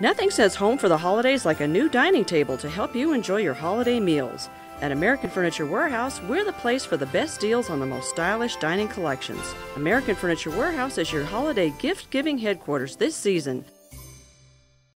Nothing says home for the holidays like a new dining table to help you enjoy your holiday meals. At American Furniture Warehouse, we're the place for the best deals on the most stylish dining collections. American Furniture Warehouse is your holiday gift giving headquarters this season.